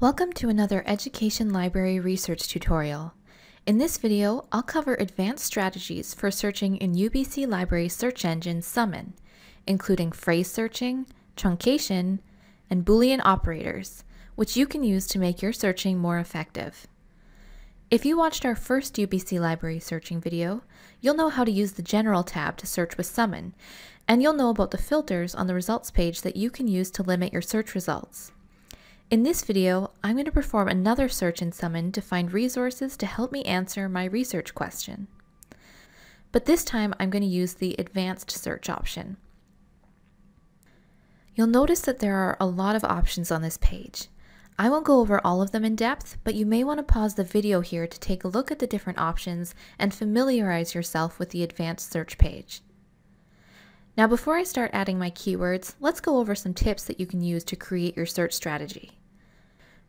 Welcome to another Education Library Research tutorial. In this video, I'll cover advanced strategies for searching in UBC Library search engine Summon, including phrase searching, truncation, and Boolean operators, which you can use to make your searching more effective. If you watched our first UBC Library searching video, you'll know how to use the General tab to search with Summon, and you'll know about the filters on the results page that you can use to limit your search results. In this video, I'm going to perform another search in Summon to find resources to help me answer my research question. But this time I'm going to use the advanced search option. You'll notice that there are a lot of options on this page. I won't go over all of them in depth, but you may want to pause the video here to take a look at the different options and familiarize yourself with the advanced search page. Now before I start adding my keywords, let's go over some tips that you can use to create your search strategy.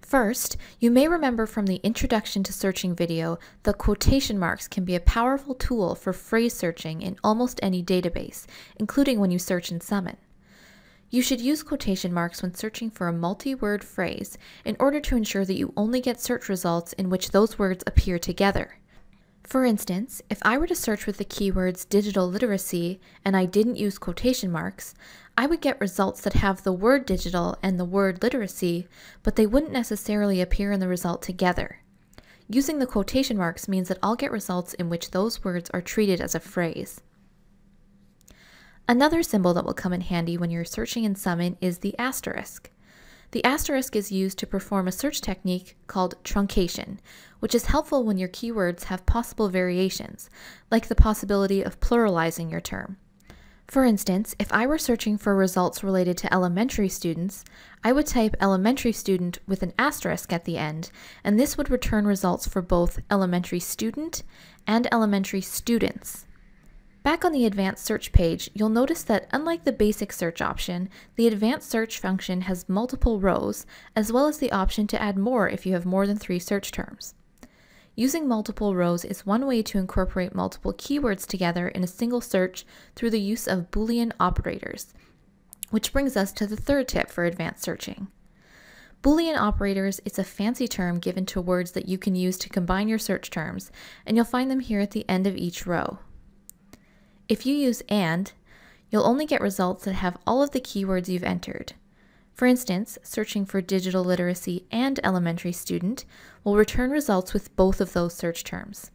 First, you may remember from the Introduction to Searching video that quotation marks can be a powerful tool for phrase searching in almost any database, including when you search in Summon. You should use quotation marks when searching for a multi-word phrase in order to ensure that you only get search results in which those words appear together. For instance, if I were to search with the keywords digital literacy and I didn't use quotation marks, I would get results that have the word digital and the word literacy, but they wouldn't necessarily appear in the result together. Using the quotation marks means that I'll get results in which those words are treated as a phrase. Another symbol that will come in handy when you're searching in Summon is the asterisk. The asterisk is used to perform a search technique called truncation, which is helpful when your keywords have possible variations, like the possibility of pluralizing your term. For instance, if I were searching for results related to elementary students, I would type elementary student with an asterisk at the end, and this would return results for both elementary student and elementary students. Back on the advanced search page, you'll notice that unlike the basic search option, the advanced search function has multiple rows, as well as the option to add more if you have more than three search terms. Using multiple rows is one way to incorporate multiple keywords together in a single search through the use of Boolean operators, which brings us to the third tip for advanced searching. Boolean operators is a fancy term given to words that you can use to combine your search terms, and you'll find them here at the end of each row. If you use AND, you'll only get results that have all of the keywords you've entered. For instance, searching for digital literacy and elementary student will return results with both of those search terms.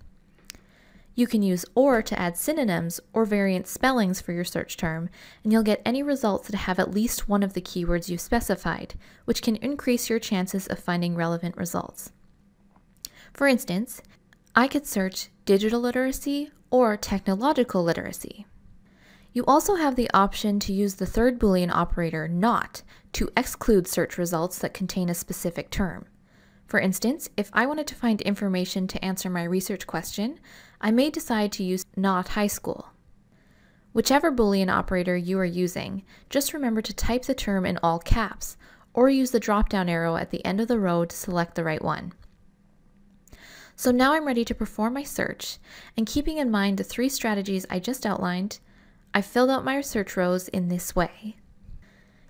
You can use OR to add synonyms or variant spellings for your search term, and you'll get any results that have at least one of the keywords you've specified, which can increase your chances of finding relevant results. For instance, I could search digital literacy or technological literacy. You also have the option to use the third Boolean operator not to exclude search results that contain a specific term. For instance, if I wanted to find information to answer my research question, I may decide to use not high school. Whichever Boolean operator you are using, just remember to type the term in all caps, or use the drop-down arrow at the end of the row to select the right one. So now I'm ready to perform my search, and keeping in mind the three strategies I just outlined, I filled out my search rows in this way.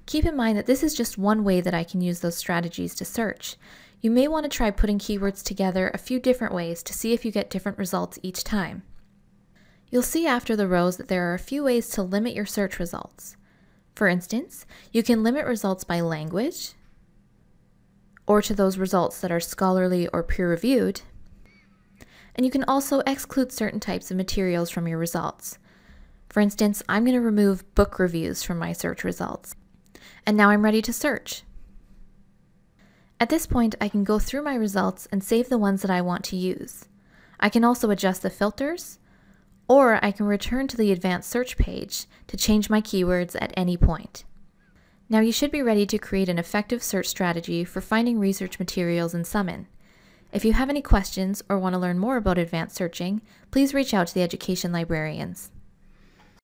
Keep in mind that this is just one way that I can use those strategies to search. You may want to try putting keywords together a few different ways to see if you get different results each time. You'll see after the rows that there are a few ways to limit your search results. For instance, you can limit results by language, or to those results that are scholarly or peer-reviewed, and you can also exclude certain types of materials from your results. For instance, I'm going to remove book reviews from my search results. And now I'm ready to search. At this point, I can go through my results and save the ones that I want to use. I can also adjust the filters, or I can return to the advanced search page to change my keywords at any point. Now you should be ready to create an effective search strategy for finding research materials in Summon. If you have any questions or want to learn more about advanced searching, please reach out to the education librarians.